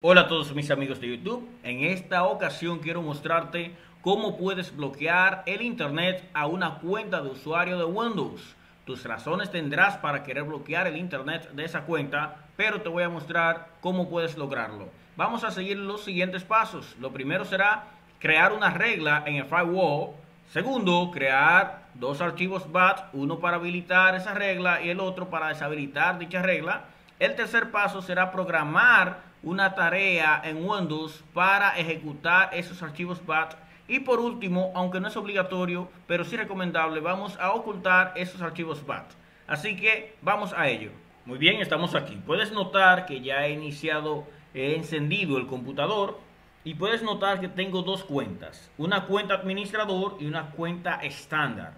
Hola a todos mis amigos de YouTube. En esta ocasión quiero mostrarte cómo puedes bloquear el internet a una cuenta de usuario de Windows. Tus razones tendrás para querer bloquear el internet de esa cuenta, pero te voy a mostrar cómo puedes lograrlo. Vamos a seguir los siguientes pasos. Lo primero será crear una regla en el firewall. Segundo, crear dos archivos BAT, uno para habilitar esa regla y el otro para deshabilitar dicha regla. El tercer paso será programar una tarea en Windows para ejecutar esos archivos BAT. Y por último, aunque no es obligatorio, pero sí recomendable, vamos a ocultar esos archivos BAT. Así que vamos a ello. Muy bien, estamos aquí. Puedes notar que ya he iniciado, he encendido el computador y puedes notar que tengo dos cuentas. Una cuenta administrador y una cuenta estándar.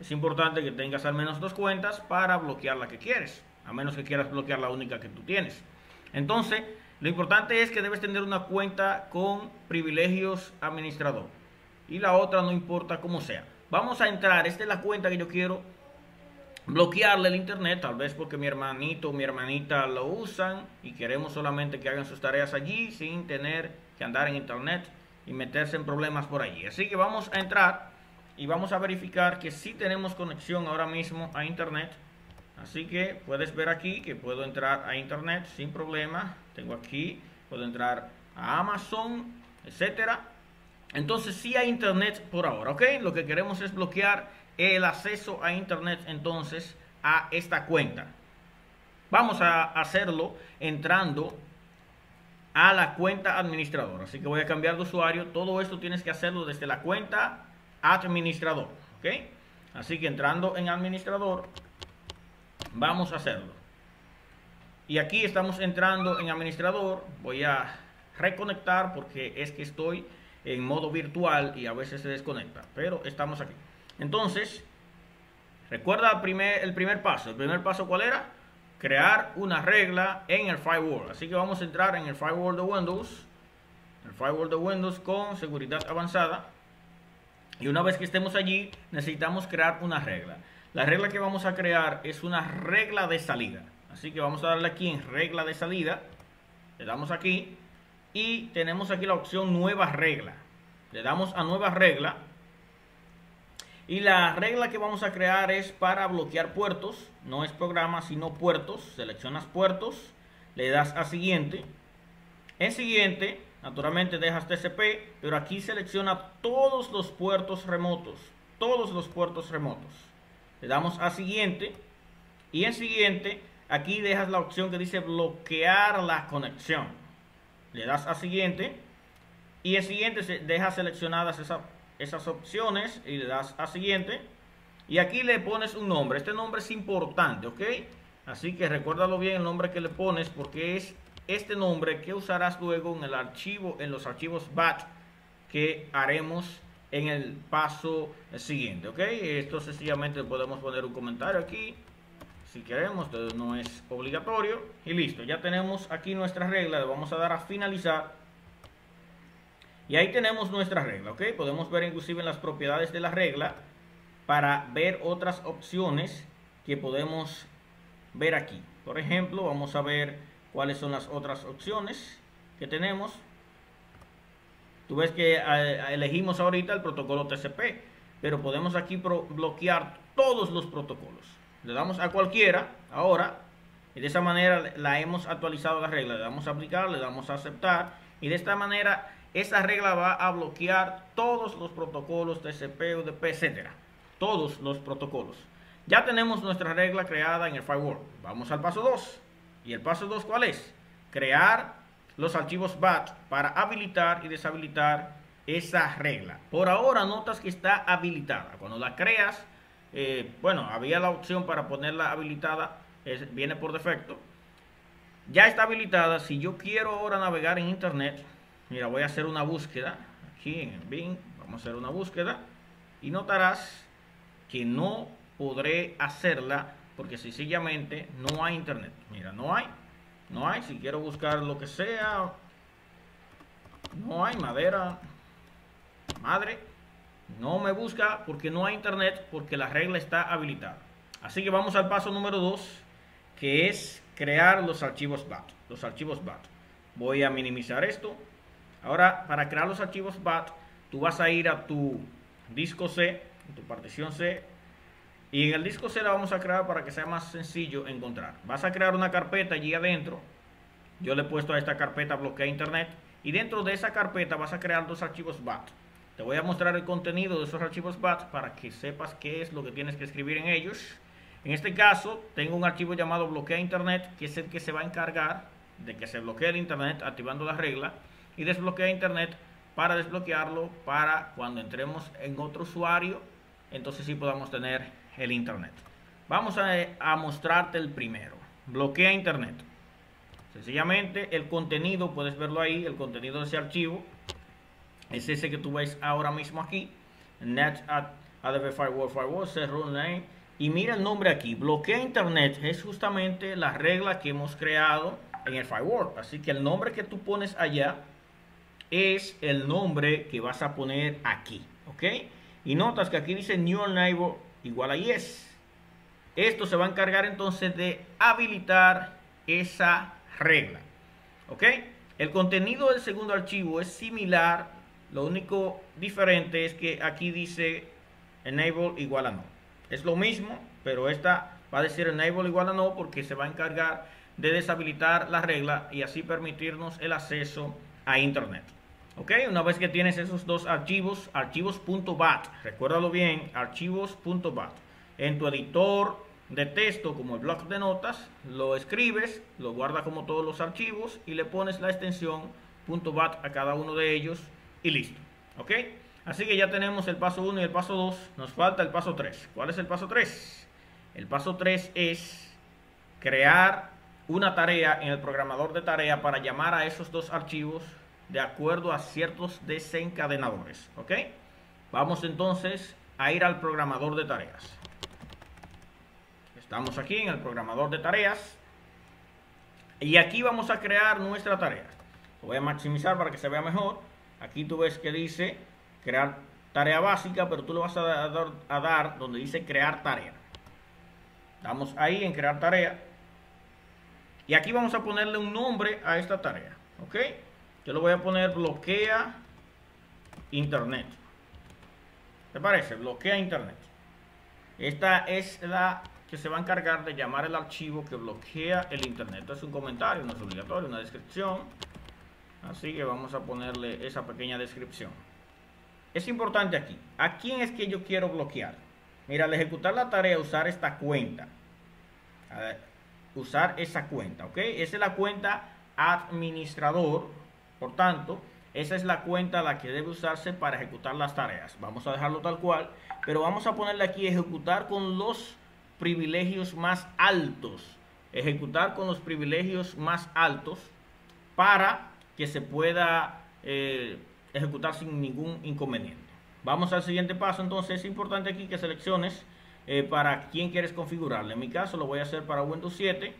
Es importante que tengas al menos dos cuentas para bloquear la que quieres, a menos que quieras bloquear la única que tú tienes. Entonces, lo importante es que debes tener una cuenta con privilegios administrador. Y la otra no importa cómo sea. Vamos a entrar, esta es la cuenta que yo quiero bloquearle el internet, tal vez porque mi hermanito o mi hermanita lo usan y queremos solamente que hagan sus tareas allí sin tener que andar en internet y meterse en problemas por allí. Así que vamos a entrar y vamos a verificar que sí tenemos conexión ahora mismo a internet Así que puedes ver aquí que puedo entrar a internet sin problema. Tengo aquí, puedo entrar a Amazon, etcétera. Entonces sí hay internet por ahora, ¿ok? Lo que queremos es bloquear el acceso a internet entonces a esta cuenta. Vamos a hacerlo entrando a la cuenta administrador. Así que voy a cambiar de usuario. Todo esto tienes que hacerlo desde la cuenta administrador, ¿ok? Así que entrando en administrador, Vamos a hacerlo. Y aquí estamos entrando en administrador. Voy a reconectar porque es que estoy en modo virtual y a veces se desconecta. Pero estamos aquí. Entonces, recuerda el primer, paso. El primer paso, ¿cuál era? Crear una regla en el firewall. Así que vamos a entrar en el firewall de Windows. El firewall de Windows con seguridad avanzada. Y una vez que estemos allí, necesitamos crear una regla. La regla que vamos a crear es una regla de salida. Así que vamos a darle aquí en regla de salida. Le damos aquí y tenemos aquí la opción nueva regla. Le damos a nueva regla. Y la regla que vamos a crear es para bloquear puertos. No es programa, sino puertos. Seleccionas puertos. Le das a siguiente. En siguiente, naturalmente dejas TCP, pero aquí selecciona todos los puertos remotos. Todos los puertos remotos le damos a siguiente y en siguiente aquí dejas la opción que dice bloquear la conexión. Le das a siguiente y en siguiente deja seleccionadas esas opciones y le das a siguiente y aquí le pones un nombre. Este nombre es importante, ¿ok? Así que recuérdalo bien el nombre que le pones porque es este nombre que usarás luego en el archivo, en los archivos BAT que haremos en el paso siguiente, ¿ok? Esto sencillamente podemos poner un comentario aquí, si queremos, no es obligatorio. Y listo, ya tenemos aquí nuestra regla, le vamos a dar a finalizar. Y ahí tenemos nuestra regla, ¿ok? Podemos ver inclusive en las propiedades de la regla para ver otras opciones que podemos ver aquí. Por ejemplo, vamos a ver cuáles son las otras opciones que tenemos. Tú ves que eh, elegimos ahorita el protocolo TCP, pero podemos aquí bloquear todos los protocolos. Le damos a cualquiera ahora y de esa manera la hemos actualizado la regla. Le damos a aplicar, le damos a aceptar y de esta manera esa regla va a bloquear todos los protocolos TCP, UDP, etcétera. Todos los protocolos. Ya tenemos nuestra regla creada en el firewall. Vamos al paso 2. ¿Y el paso 2 cuál es? Crear los archivos BAT para habilitar y deshabilitar esa regla. Por ahora notas que está habilitada. Cuando la creas, eh, bueno, había la opción para ponerla habilitada, viene por defecto. Ya está habilitada. Si yo quiero ahora navegar en internet, mira, voy a hacer una búsqueda aquí en Bing. Vamos a hacer una búsqueda y notarás que no podré hacerla porque sencillamente no hay internet. Mira, no hay. No hay, si quiero buscar lo que sea, no hay madera, madre, no me busca porque no hay internet, porque la regla está habilitada. Así que vamos al paso número 2, que es crear los archivos BAT. Los archivos BAT. Voy a minimizar esto. Ahora, para crear los archivos BAT, tú vas a ir a tu disco C, tu partición C, y en el disco C la vamos a crear para que sea más sencillo encontrar. Vas a crear una carpeta allí adentro. Yo le he puesto a esta carpeta bloquea internet. Y dentro de esa carpeta vas a crear dos archivos BAT. Te voy a mostrar el contenido de esos archivos BAT para que sepas qué es lo que tienes que escribir en ellos. En este caso, tengo un archivo llamado bloquea internet, que es el que se va a encargar de que se bloquee el internet activando la regla y desbloquea internet para desbloquearlo para cuando entremos en otro usuario, entonces sí podamos tener el internet. Vamos a, a mostrarte el primero. Bloquea internet. Sencillamente el contenido, puedes verlo ahí, el contenido de ese archivo es ese que tú ves ahora mismo aquí. Net at ADB Firewall Firewall, name. Y mira el nombre aquí, bloquea internet es justamente la regla que hemos creado en el firewall. Así que el nombre que tú pones allá es el nombre que vas a poner aquí. ¿Ok? Y notas que aquí dice new neighbor igual a yes. Esto se va a encargar entonces de habilitar esa regla. ¿Ok? El contenido del segundo archivo es similar. Lo único diferente es que aquí dice enable igual a no. Es lo mismo, pero esta va a decir enable igual a no porque se va a encargar de deshabilitar la regla y así permitirnos el acceso a internet. Ok, una vez que tienes esos dos archivos, archivos.bat, recuérdalo bien, archivos.bat, en tu editor de texto como el blog de notas, lo escribes, lo guardas como todos los archivos y le pones la extensión .bat a cada uno de ellos y listo. ¿Ok? Así que ya tenemos el paso 1 y el paso 2, nos falta el paso 3. ¿Cuál es el paso 3? El paso 3 es crear una tarea en el programador de tarea para llamar a esos dos archivos de acuerdo a ciertos desencadenadores. ¿Ok? Vamos entonces a ir al programador de tareas. Estamos aquí en el programador de tareas. Y aquí vamos a crear nuestra tarea. Lo voy a maximizar para que se vea mejor. Aquí tú ves que dice crear tarea básica, pero tú le vas a dar, a dar donde dice crear tarea. Damos ahí en crear tarea. Y aquí vamos a ponerle un nombre a esta tarea. ¿Ok? Yo le voy a poner bloquea internet. ¿Te parece? Bloquea internet. Esta es la que se va a encargar de llamar el archivo que bloquea el internet. Es un comentario, no es obligatorio, una descripción. Así que vamos a ponerle esa pequeña descripción. Es importante aquí. ¿A quién es que yo quiero bloquear? Mira, al ejecutar la tarea, usar esta cuenta. usar esa cuenta, ¿ok? Esa es la cuenta administrador. Por tanto, esa es la cuenta la que debe usarse para ejecutar las tareas. Vamos a dejarlo tal cual, pero vamos a ponerle aquí ejecutar con los privilegios más altos. Ejecutar con los privilegios más altos para que se pueda eh, ejecutar sin ningún inconveniente. Vamos al siguiente paso, entonces es importante aquí que selecciones eh, para quién quieres configurarle. En mi caso lo voy a hacer para Windows 7,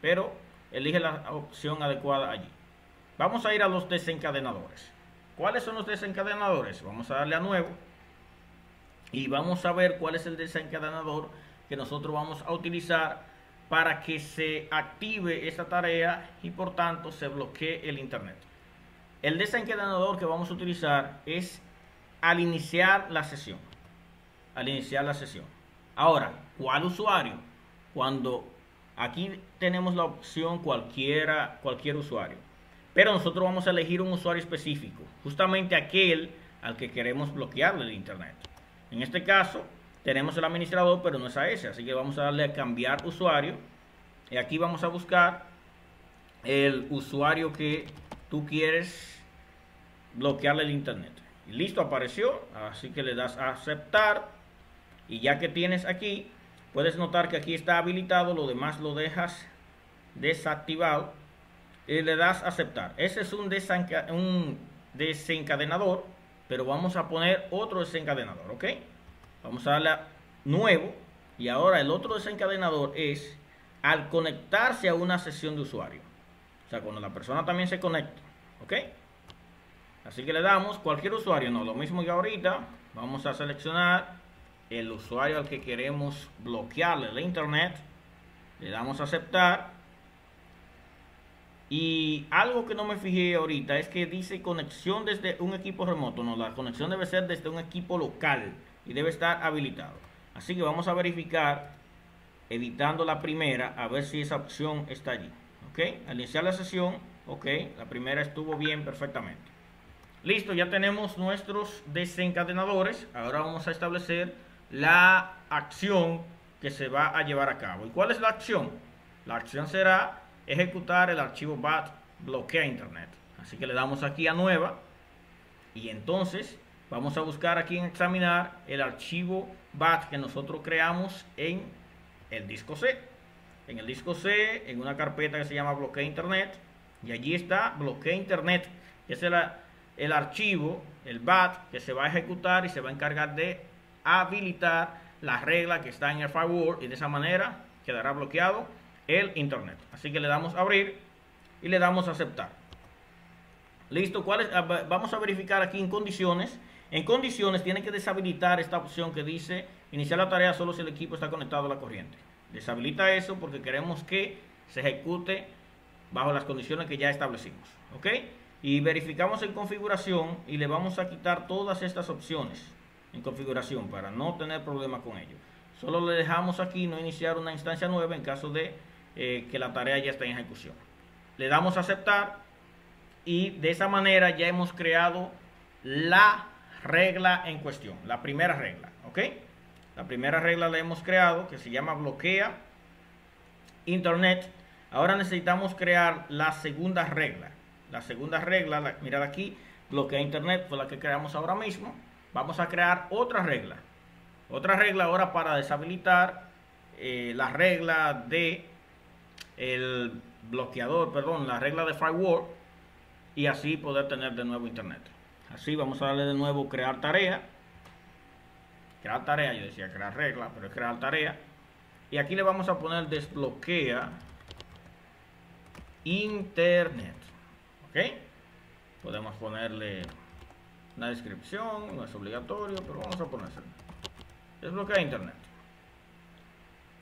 pero elige la opción adecuada allí. Vamos a ir a los desencadenadores. ¿Cuáles son los desencadenadores? Vamos a darle a nuevo y vamos a ver cuál es el desencadenador que nosotros vamos a utilizar para que se active esta tarea y por tanto se bloquee el internet. El desencadenador que vamos a utilizar es al iniciar la sesión. Al iniciar la sesión. Ahora, ¿cuál usuario? Cuando aquí tenemos la opción cualquiera, cualquier usuario. Pero nosotros vamos a elegir un usuario específico, justamente aquel al que queremos bloquearle el internet. En este caso, tenemos el administrador, pero no es a ese, así que vamos a darle a cambiar usuario. Y aquí vamos a buscar el usuario que tú quieres bloquearle el internet. Listo, apareció, así que le das a aceptar. Y ya que tienes aquí, puedes notar que aquí está habilitado, lo demás lo dejas desactivado y le das aceptar. Ese es un, un desencadenador, pero vamos a poner otro desencadenador, ¿ok? Vamos a darle a nuevo y ahora el otro desencadenador es al conectarse a una sesión de usuario. O sea, cuando la persona también se conecta, ¿ok? Así que le damos cualquier usuario, no, lo mismo que ahorita, vamos a seleccionar el usuario al que queremos bloquearle el internet, le damos a aceptar Y algo que no me fijé ahorita es que dice conexión desde un equipo remoto. No, la conexión debe ser desde un equipo local y debe estar habilitado. Así que vamos a verificar editando la primera a ver si esa opción está allí. ¿Ok? Al iniciar la sesión, ok, la primera estuvo bien perfectamente. Listo, ya tenemos nuestros desencadenadores. Ahora vamos a establecer la acción que se va a llevar a cabo. ¿Y cuál es la acción? La acción será ejecutar el archivo bat bloquea internet. Así que le damos aquí a nueva y entonces vamos a buscar aquí en examinar el archivo bat que nosotros creamos en el disco C. En el disco C, en una carpeta que se llama bloquea internet y allí está bloquea internet. Ese es el archivo, el bat que se va a ejecutar y se va a encargar de habilitar la regla que está en el firewall y de esa manera quedará bloqueado el internet. Así que le damos a abrir y le damos a aceptar. Listo, ¿cuál ah, vamos a verificar aquí en condiciones. En condiciones tiene que deshabilitar esta opción que dice iniciar la tarea solo si el equipo está conectado a la corriente. Deshabilita eso porque queremos que se ejecute bajo las condiciones que ya establecimos. ¿Ok? Y verificamos en configuración y le vamos a quitar todas estas opciones en configuración para no tener problemas con ello. Solo le dejamos aquí no iniciar una instancia nueva en caso de eh, que la tarea ya está en ejecución. Le damos a aceptar y de esa manera ya hemos creado la regla en cuestión, la primera regla, ¿ok? La primera regla la hemos creado que se llama bloquea internet. Ahora necesitamos crear la segunda regla. La segunda regla, la, mirad aquí, bloquea internet fue la que creamos ahora mismo vamos a crear otra regla. Otra regla ahora para deshabilitar eh, la regla de el bloqueador, perdón, la regla de firewall y así poder tener de nuevo internet. Así vamos a darle de nuevo crear tarea. Crear tarea, yo decía crear regla, pero es crear tarea. Y aquí le vamos a poner desbloquea internet. ¿Ok? Podemos ponerle una descripción, no es obligatorio, pero vamos a ponérselo. Desbloquea internet.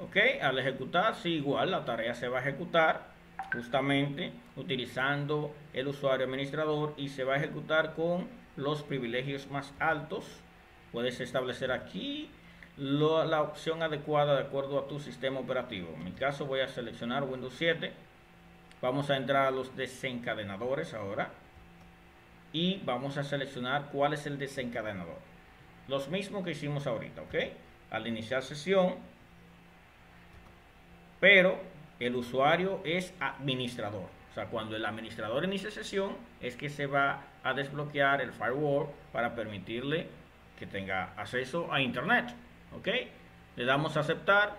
Ok, al ejecutar, sí, igual la tarea se va a ejecutar justamente utilizando el usuario administrador y se va a ejecutar con los privilegios más altos. Puedes establecer aquí la opción adecuada de acuerdo a tu sistema operativo. En mi caso voy a seleccionar Windows 7. Vamos a entrar a los desencadenadores ahora y vamos a seleccionar cuál es el desencadenador. Los mismos que hicimos ahorita, ¿ok? Al iniciar sesión, pero el usuario es administrador. O sea, cuando el administrador inicia sesión, es que se va a desbloquear el firewall para permitirle que tenga acceso a Internet. ¿Ok? Le damos a aceptar.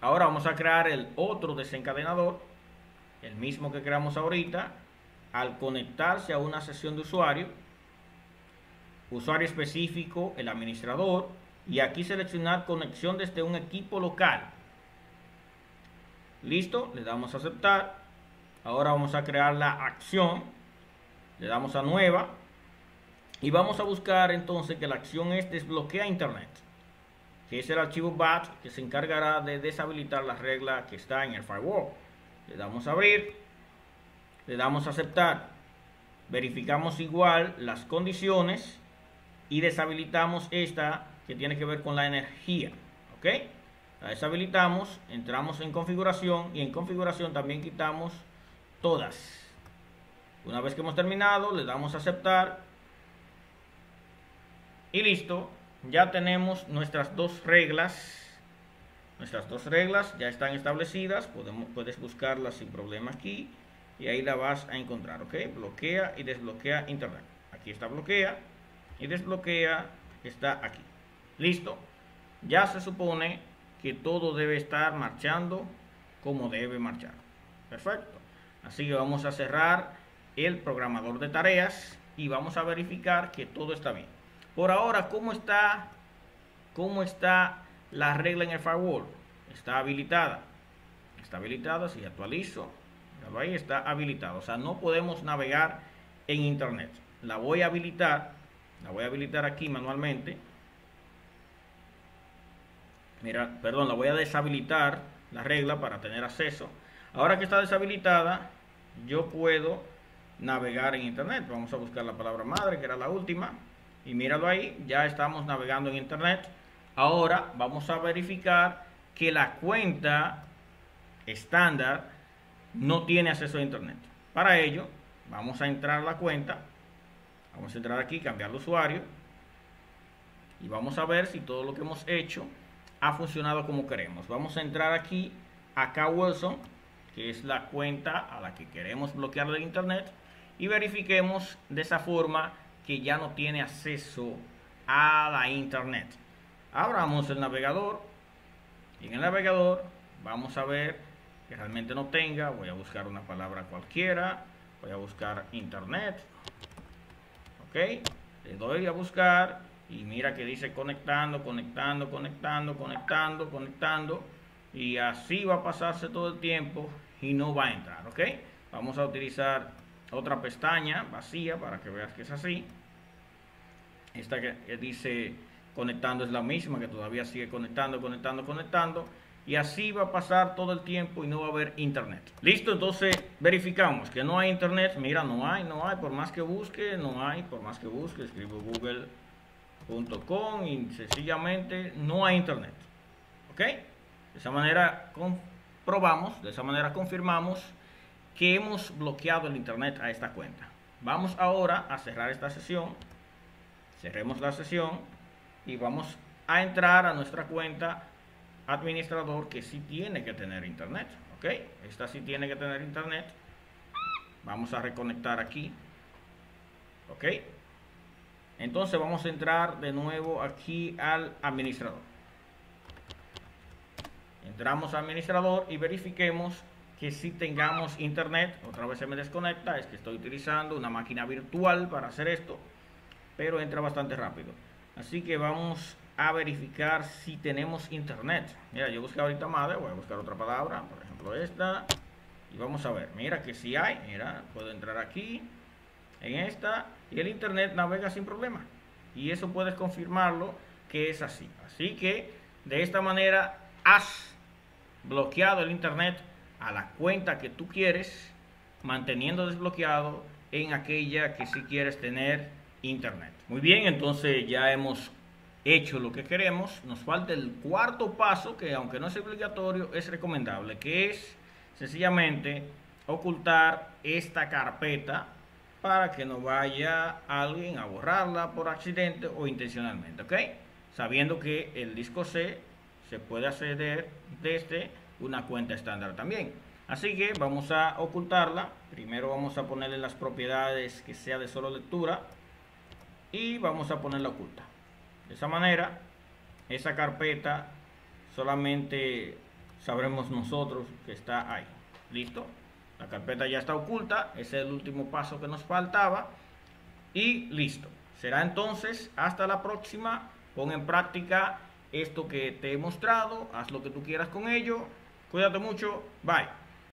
Ahora vamos a crear el otro desencadenador, el mismo que creamos ahorita, al conectarse a una sesión de usuario, usuario específico, el administrador, y aquí seleccionar conexión desde un equipo local. Listo, le damos a aceptar. Ahora vamos a crear la acción. Le damos a nueva. Y vamos a buscar entonces que la acción es desbloquea internet. Que es el archivo BAT que se encargará de deshabilitar la regla que está en el firewall. Le damos a abrir le damos a aceptar, verificamos igual las condiciones y deshabilitamos esta que tiene que ver con la energía. ¿Ok? La deshabilitamos, entramos en configuración y en configuración también quitamos todas. Una vez que hemos terminado, le damos a aceptar y listo. Ya tenemos nuestras dos reglas. Nuestras dos reglas ya están establecidas. Podemos, puedes buscarlas sin problema aquí y ahí la vas a encontrar, ¿ok? Bloquea y desbloquea internet. Aquí está bloquea y desbloquea está aquí. Listo. Ya se supone que todo debe estar marchando como debe marchar. Perfecto. Así que vamos a cerrar el programador de tareas y vamos a verificar que todo está bien. Por ahora, ¿cómo está, cómo está la regla en el firewall? Está habilitada. Está habilitada, si actualizo, ahí está habilitado. O sea, no podemos navegar en internet. La voy a habilitar. La voy a habilitar aquí manualmente. Mira, perdón, la voy a deshabilitar la regla para tener acceso. Ahora que está deshabilitada, yo puedo navegar en internet. Vamos a buscar la palabra madre, que era la última. Y míralo ahí, ya estamos navegando en internet. Ahora vamos a verificar que la cuenta estándar no tiene acceso a internet. Para ello, vamos a entrar a la cuenta. Vamos a entrar aquí, cambiar el usuario. Y vamos a ver si todo lo que hemos hecho ha funcionado como queremos. Vamos a entrar aquí a K Wilson, que es la cuenta a la que queremos bloquear de internet. Y verifiquemos de esa forma que ya no tiene acceso a la internet. Abramos el navegador. Y en el navegador vamos a ver que realmente no tenga. Voy a buscar una palabra cualquiera. Voy a buscar internet. Ok. Le doy a buscar. Y mira que dice conectando, conectando, conectando, conectando, conectando. Y así va a pasarse todo el tiempo y no va a entrar. Ok. Vamos a utilizar otra pestaña vacía para que veas que es así. Esta que dice conectando es la misma, que todavía sigue conectando, conectando, conectando. Y así va a pasar todo el tiempo y no va a haber internet. Listo, entonces verificamos que no hay internet. Mira, no hay, no hay. Por más que busque, no hay. Por más que busque, escribo y sencillamente no hay internet. ¿Ok? De esa manera comprobamos, de esa manera confirmamos que hemos bloqueado el internet a esta cuenta. Vamos ahora a cerrar esta sesión. Cerremos la sesión y vamos a entrar a nuestra cuenta administrador que sí tiene que tener internet. ¿Ok? Esta sí tiene que tener internet. Vamos a reconectar aquí. ¿Ok? Entonces vamos a entrar de nuevo aquí al administrador. Entramos al administrador y verifiquemos que si tengamos internet. Otra vez se me desconecta. Es que estoy utilizando una máquina virtual para hacer esto. Pero entra bastante rápido. Así que vamos a verificar si tenemos internet. Mira, yo busqué ahorita madre, voy a buscar otra palabra, por ejemplo esta. Y vamos a ver, mira que si hay, mira, puedo entrar aquí, en esta, y el internet navega sin problema. Y eso puedes confirmarlo que es así. Así que de esta manera has bloqueado el internet a la cuenta que tú quieres, manteniendo desbloqueado en aquella que sí quieres tener internet. Muy bien, entonces ya hemos hecho lo que queremos. Nos falta el cuarto paso, que aunque no es obligatorio, es recomendable, que es sencillamente ocultar esta carpeta para que no vaya alguien a borrarla por accidente o intencionalmente, ¿ok? Sabiendo que el disco C se puede acceder desde una cuenta estándar también. Así que vamos a ocultarla. Primero vamos a ponerle las propiedades que sea de solo lectura y vamos a ponerla oculta. De esa manera, esa carpeta solamente sabremos nosotros que está ahí. ¿Listo? La carpeta ya está oculta, ese es el último paso que nos faltaba y listo. Será entonces hasta la próxima. Pon en práctica esto que te he mostrado, haz lo que tú quieras con ello. Cuídate mucho, bye.